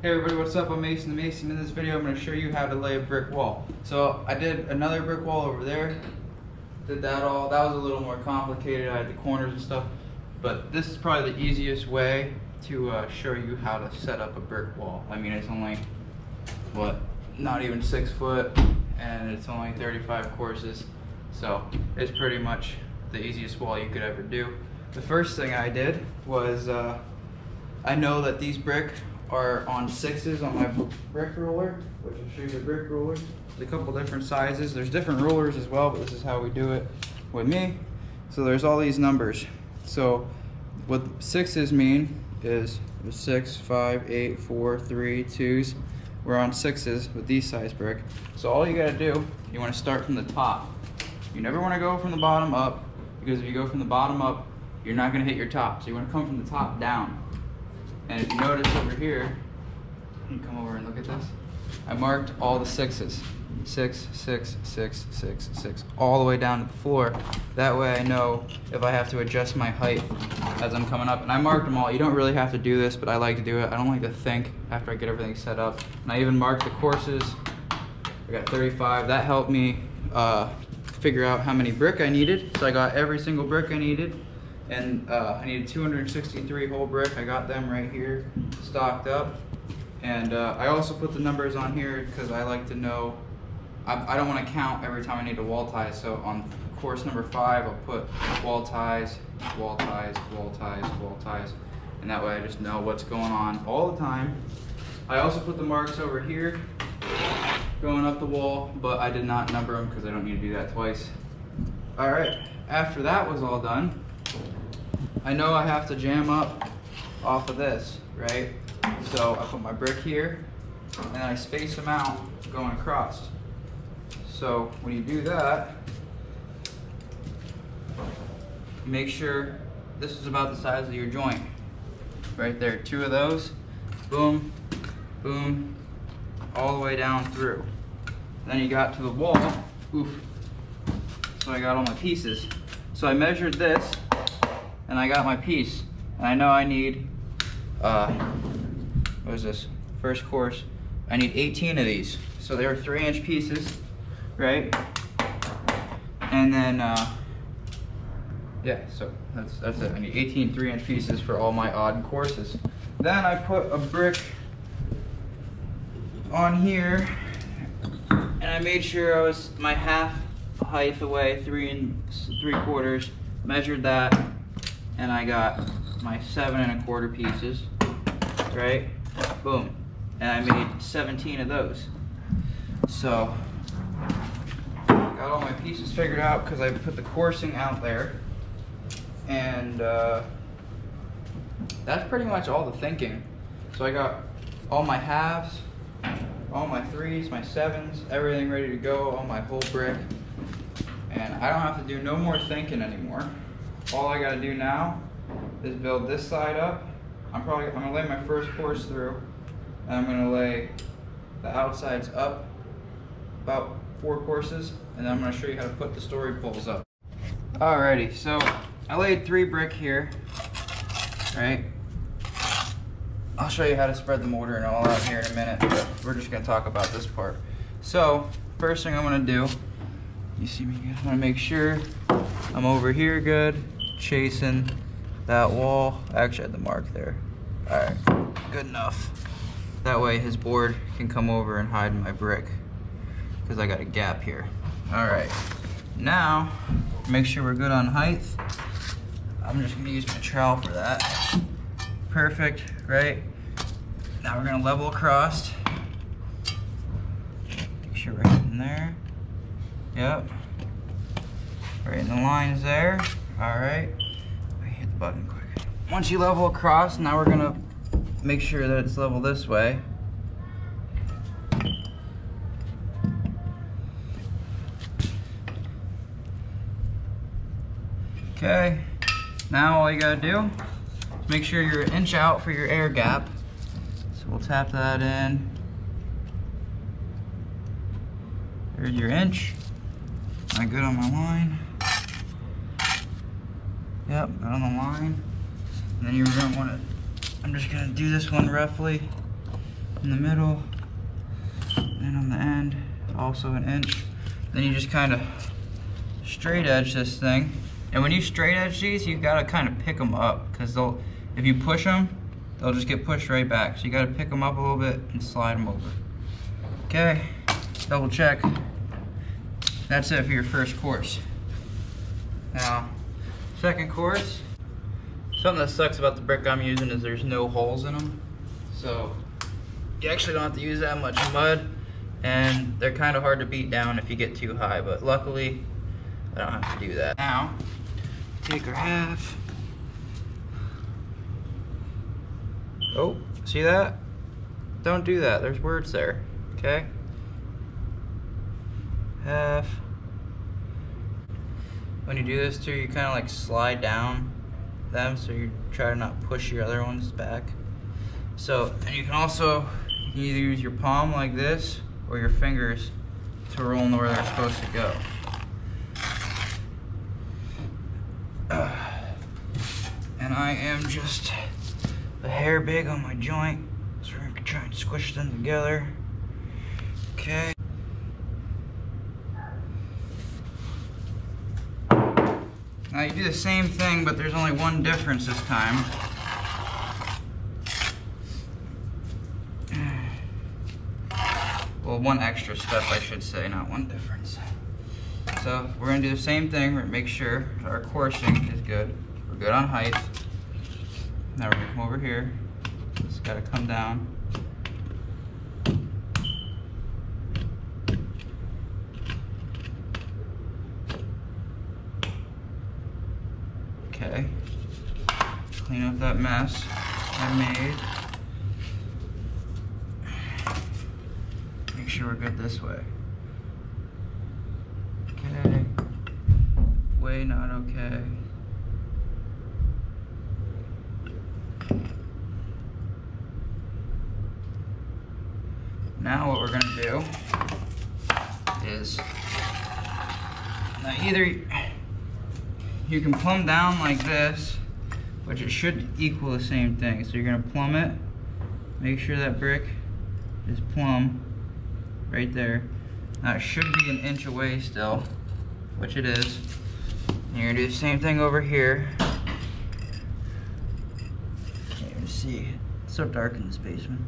Hey everybody, what's up? I'm Mason the Mason. In this video, I'm going to show you how to lay a brick wall. So I did another brick wall over there. Did that all. That was a little more complicated. I had the corners and stuff. But this is probably the easiest way to uh, show you how to set up a brick wall. I mean, it's only, what, not even six foot, and it's only 35 courses. So it's pretty much the easiest wall you could ever do. The first thing I did was uh, I know that these brick are on sixes on my brick ruler, which I'll show you the brick ruler. There's a couple different sizes. There's different rulers as well, but this is how we do it with me. So there's all these numbers. So what sixes mean is six, five, eight, four, three, twos. We're on sixes with these size brick. So all you gotta do, you wanna start from the top. You never wanna go from the bottom up, because if you go from the bottom up, you're not gonna hit your top. So you wanna come from the top down. And if you notice over here, you come over and look at this. I marked all the sixes. Six, six, six, six, six, all the way down to the floor. That way I know if I have to adjust my height as I'm coming up. And I marked them all. You don't really have to do this, but I like to do it. I don't like to think after I get everything set up. And I even marked the courses. I got 35. That helped me uh, figure out how many brick I needed. So I got every single brick I needed and uh, I needed 263 whole brick. I got them right here stocked up. And uh, I also put the numbers on here because I like to know, I, I don't want to count every time I need a wall tie. So on course number five, I'll put wall ties, wall ties, wall ties, wall ties. And that way I just know what's going on all the time. I also put the marks over here going up the wall, but I did not number them because I don't need to do that twice. All right, after that was all done, I know I have to jam up off of this, right? So I put my brick here and I space them out going across. So when you do that, make sure this is about the size of your joint. Right there, two of those, boom, boom, all the way down through. Then you got to the wall, oof. So I got all my pieces. So I measured this and I got my piece. And I know I need, uh, what is this? First course. I need 18 of these. So they were three inch pieces, right? And then, uh, yeah, so that's, that's it. I need 18 three inch pieces for all my odd courses. Then I put a brick on here and I made sure I was my half height away, three and three quarters, measured that, and I got my seven and a quarter pieces, right? Boom. And I made 17 of those. So, got all my pieces figured out because I put the coursing out there. And uh, that's pretty much all the thinking. So I got all my halves, all my threes, my sevens, everything ready to go, all my whole brick. And I don't have to do no more thinking anymore all I gotta do now is build this side up. I'm probably, I'm gonna lay my first course through, and I'm gonna lay the outsides up about four courses, and then I'm gonna show you how to put the story poles up. Alrighty, so I laid three brick here, right? I'll show you how to spread the mortar and all out here in a minute, but we're just gonna talk about this part. So, first thing I'm gonna do, you see me, I'm gonna make sure I'm over here good, chasing that wall. I actually had the mark there. All right, good enough. That way his board can come over and hide my brick because I got a gap here. All right, now make sure we're good on height. I'm just gonna use my trowel for that. Perfect, right? Now we're gonna level across. Make sure we're hitting there. Yep. Right in the lines there. All right, hit the button quick. Once you level across, now we're gonna make sure that it's level this way. Okay, now all you gotta do is make sure you're an inch out for your air gap. So we'll tap that in. There's your inch. I good on my line? Yep, on the line. And then you're gonna wanna, I'm just gonna do this one roughly in the middle, and on the end, also an inch. Then you just kind of straight edge this thing. And when you straight edge these, you gotta kind of pick them up because they'll, if you push them, they'll just get pushed right back. So you gotta pick them up a little bit and slide them over. Okay, double check. That's it for your first course. Now, second course, something that sucks about the brick I'm using is there's no holes in them. So you actually don't have to use that much mud and they're kind of hard to beat down if you get too high, but luckily I don't have to do that. Now, take our half. Oh, see that? Don't do that, there's words there, okay? Half. When you do this too, you kind of like slide down them so you try to not push your other ones back. So, and you can also you can either use your palm like this or your fingers to roll them where they're supposed to go. and I am just a hair big on my joint, so we're gonna try and squish them together. Okay. Now you do the same thing, but there's only one difference this time. Well, one extra step, I should say, not one difference. So we're gonna do the same thing. We're gonna make sure our coursing is good. We're good on height. Now we're gonna come over here. Just gotta come down. Okay. That mess I made. Make sure we're good this way. Okay. Way not okay. Now what we're gonna do is now either you can plumb down like this, which it should equal the same thing. So you're gonna plumb it, make sure that brick is plumb right there. Now it should be an inch away still, which it is. And you're gonna do the same thing over here. Can't even see. It's so dark in this basement.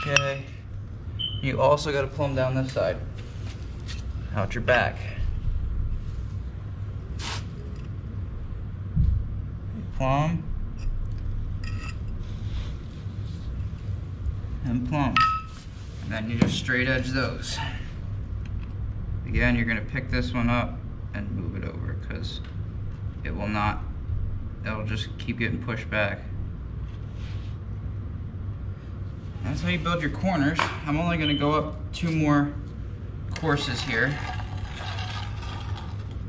Okay. You also gotta plumb down this side. Out your back. Plumb. And plumb. And then you just straight edge those. Again, you're gonna pick this one up and move it over because it will not, it'll just keep getting pushed back. That's how you build your corners. I'm only gonna go up two more courses here.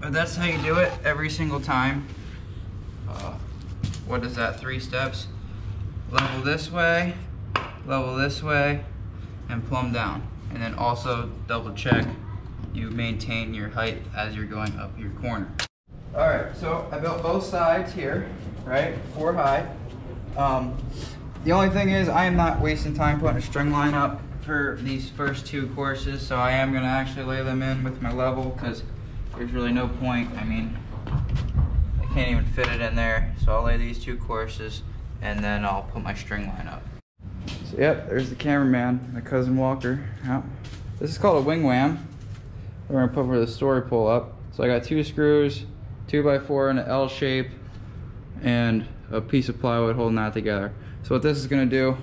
But that's how you do it every single time. What is that, three steps? Level this way, level this way, and plumb down. And then also double check you maintain your height as you're going up your corner. All right, so I built both sides here, right, four high. Um, the only thing is I am not wasting time putting a string line up for these first two courses, so I am gonna actually lay them in with my level because there's really no point. I mean, can't even fit it in there. So I'll lay these two courses and then I'll put my string line up. So yep, there's the cameraman, my cousin Walker. Yep. This is called a wing wham. We're gonna put where the story pole up. So I got two screws, two by four in an L shape, and a piece of plywood holding that together. So what this is gonna do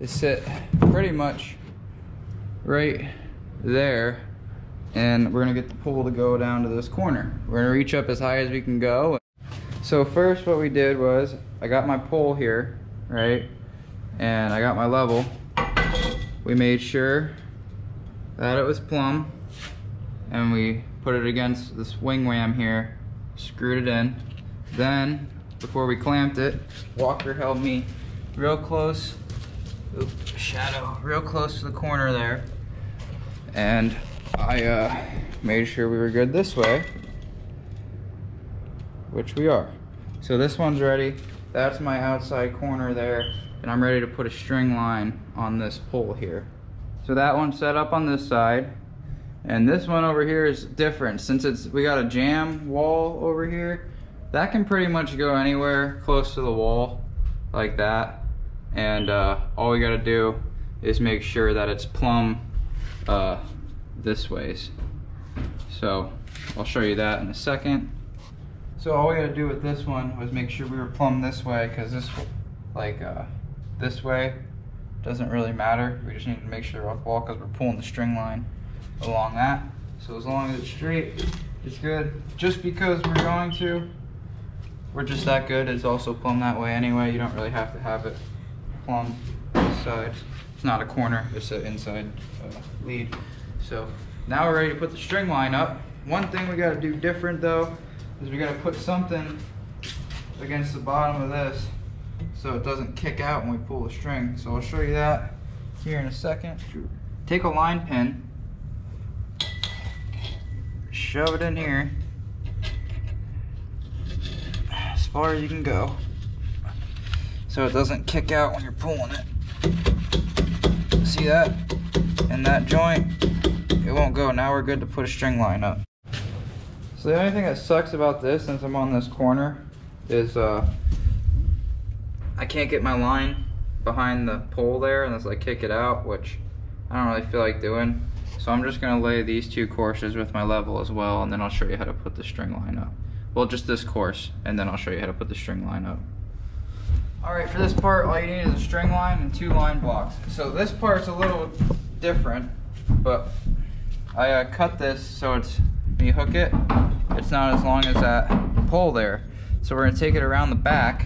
is sit pretty much right there and we're gonna get the pole to go down to this corner. We're gonna reach up as high as we can go. So first what we did was, I got my pole here, right? And I got my level. We made sure that it was plumb and we put it against this wing wham here, screwed it in. Then, before we clamped it, Walker held me real close, oop, shadow, real close to the corner there. And I uh, made sure we were good this way, which we are. So this one's ready. That's my outside corner there. and I'm ready to put a string line on this pole here. So that one's set up on this side. And this one over here is different. Since it's we got a jam wall over here, that can pretty much go anywhere close to the wall like that. And uh, all we gotta do is make sure that it's plumb uh, this ways. So I'll show you that in a second. So all we had to do with this one was make sure we were plumb this way because this, like uh, this way, doesn't really matter. We just need to make sure we're off wall because we're pulling the string line along that. So as long as it's straight, it's good. Just because we're going to, we're just that good. It's also plumb that way anyway. You don't really have to have it plumb this side. It's not a corner, it's an inside uh, lead. So now we're ready to put the string line up. One thing we gotta do different though, is we gotta put something against the bottom of this so it doesn't kick out when we pull the string. So I'll show you that here in a second. Take a line pin, shove it in here as far as you can go so it doesn't kick out when you're pulling it. See that? In that joint, it won't go. Now we're good to put a string line up. So the only thing that sucks about this, since I'm on this corner, is uh, I can't get my line behind the pole there unless I kick it out, which I don't really feel like doing. So I'm just gonna lay these two courses with my level as well, and then I'll show you how to put the string line up. Well, just this course, and then I'll show you how to put the string line up. All right, for this part, all you need is a string line and two line blocks. So this part's a little different, but I uh, cut this so it's, when you hook it, it's not as long as that pole there. So we're gonna take it around the back,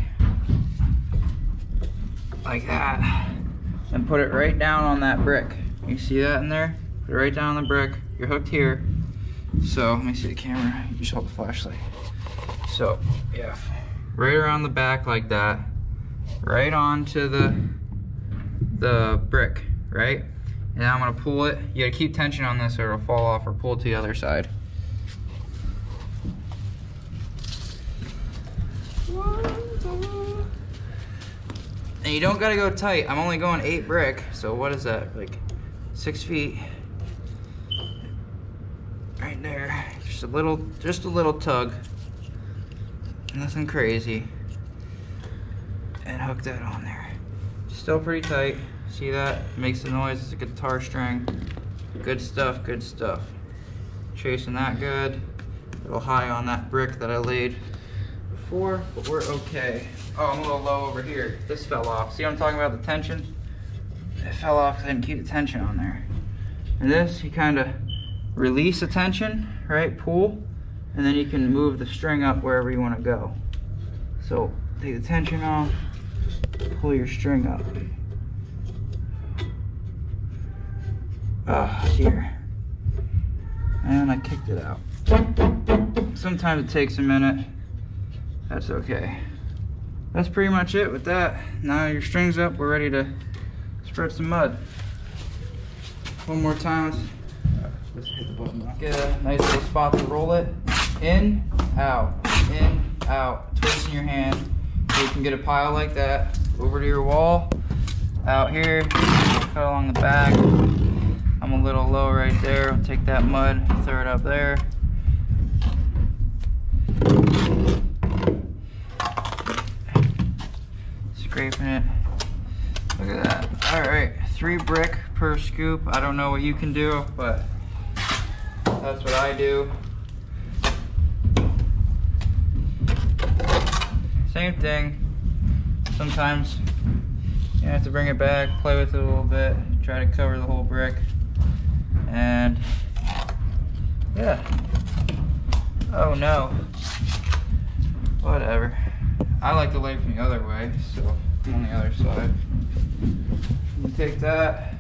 like that, and put it right down on that brick. You see that in there? Put it right down on the brick. You're hooked here. So, let me see the camera. You hold the flashlight. So, yeah, right around the back like that, right onto the the brick, right? And now I'm gonna pull it. You gotta keep tension on this or it'll fall off or pull it to the other side. And you don't gotta go tight. I'm only going eight brick, so what is that, like six feet? Right there, just a little, just a little tug. Nothing crazy. And hook that on there. Still pretty tight. See that? Makes a noise, it's a guitar string. Good stuff, good stuff. Chasing that good. A little high on that brick that I laid before, but we're okay. Oh, I'm a little low over here. This fell off. See what I'm talking about, the tension? It fell off because I didn't keep the tension on there. And this, you kind of release the tension, right, pull, and then you can move the string up wherever you want to go. So take the tension off, pull your string up. Oh, here. And I kicked it out. Sometimes it takes a minute. That's okay. That's pretty much it with that. Now your string's up, we're ready to spread some mud. One more time, let's, hit the button. Get a nice little spot to roll it. In, out, in, out. Twisting your hand so you can get a pile like that. Over to your wall, out here, cut along the back. I'm a little low right there. I'll take that mud, throw it up there. Scraping it. Look at that. All right, three brick per scoop. I don't know what you can do, but that's what I do. Same thing. Sometimes you have to bring it back, play with it a little bit, try to cover the whole brick. And yeah. Oh no. Whatever. I like to lay from the other way, so I'm on the other side. Take that,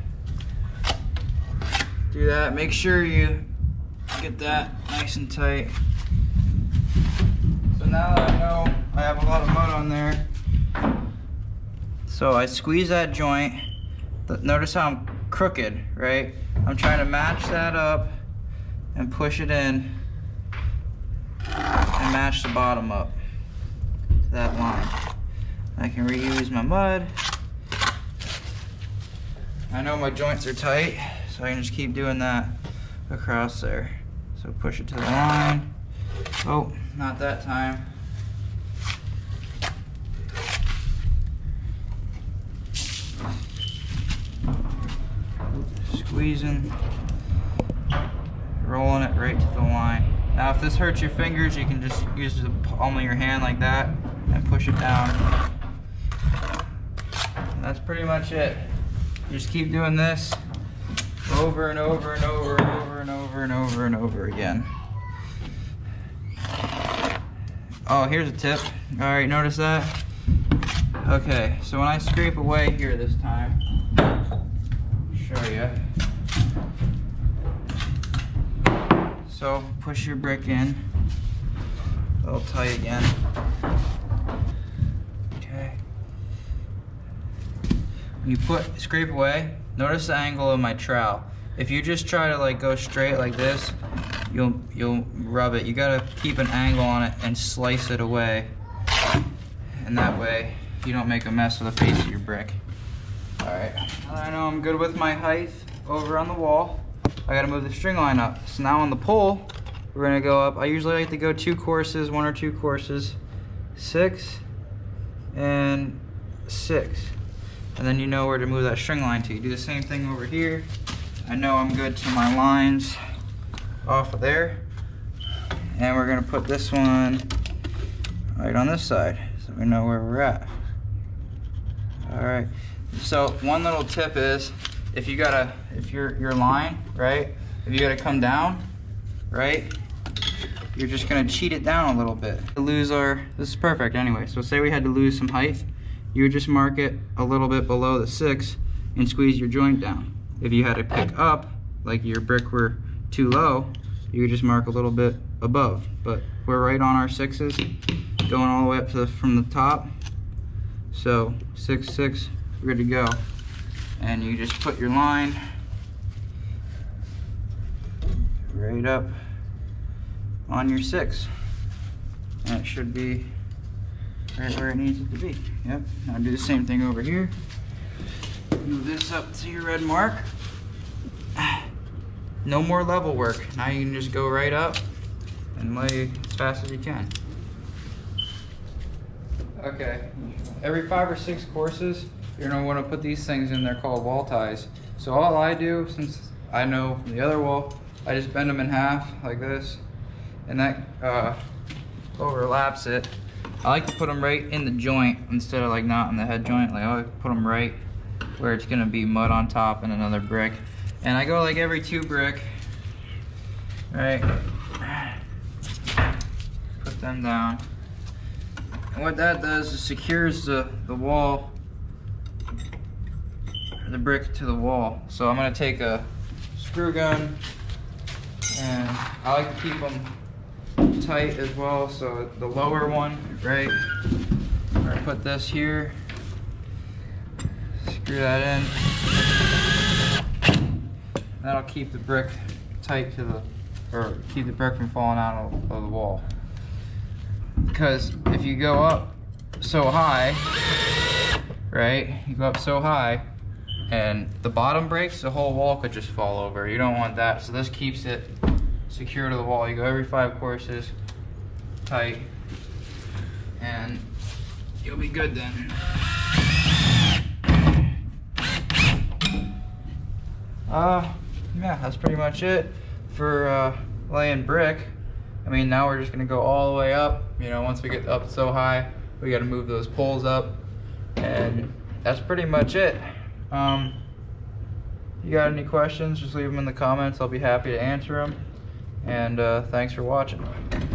do that. Make sure you get that nice and tight. So now that I know I have a lot of mud on there, so I squeeze that joint. Notice how I'm crooked, right? I'm trying to match that up and push it in and match the bottom up to that line. I can reuse my mud I know my joints are tight, so I can just keep doing that across there. So push it to the line. Oh, not that time. Squeezing, rolling it right to the line. Now if this hurts your fingers, you can just use the palm of your hand like that and push it down. And that's pretty much it. You just keep doing this over and over and over and over and over and over and over again. Oh, here's a tip. All right, notice that? Okay, so when I scrape away here this time, you. So push your brick in, a little tight again. Okay. When you put, scrape away, notice the angle of my trowel. If you just try to like go straight like this, you'll you'll rub it. You gotta keep an angle on it and slice it away. And that way you don't make a mess of the face of your brick. All right, I know I'm good with my height over on the wall. I gotta move the string line up. So now on the pole, we're gonna go up. I usually like to go two courses, one or two courses, six and six. And then you know where to move that string line to. You do the same thing over here. I know I'm good to my lines off of there. And we're gonna put this one right on this side so we know where we're at. All right, so one little tip is if you gotta, if your your line, right, if you gotta come down, right, you're just gonna cheat it down a little bit. Lose our, this is perfect anyway, so say we had to lose some height, you would just mark it a little bit below the six and squeeze your joint down. If you had to pick up, like your brick were too low, you would just mark a little bit above. But we're right on our sixes, going all the way up to the, from the top. So six, six, good to go. And you just put your line right up on your six. And it should be right where it needs it to be. Yep, now do the same thing over here. Move this up to your red mark. No more level work. Now you can just go right up and lay as fast as you can. Okay, every five or six courses, you're gonna wanna put these things in, they're called wall ties. So all I do, since I know from the other wall, I just bend them in half like this, and that uh, overlaps it. I like to put them right in the joint instead of like not in the head joint. Like I like put them right where it's gonna be mud on top and another brick. And I go like every two brick, right? Put them down. And what that does is secures the, the wall, the brick to the wall. So I'm gonna take a screw gun and I like to keep them tight as well. So the lower one, right? I'm gonna put this here, screw that in. That'll keep the brick tight to the, or keep the brick from falling out of, of the wall. Because if you go up so high, right, you go up so high, and the bottom breaks, the whole wall could just fall over. You don't want that, so this keeps it secure to the wall. You go every five courses, tight, and you'll be good then. Uh, yeah, that's pretty much it for uh, laying brick. I mean, now we're just gonna go all the way up. You know, once we get up so high, we gotta move those poles up. And that's pretty much it. Um, you got any questions, just leave them in the comments. I'll be happy to answer them. And uh, thanks for watching.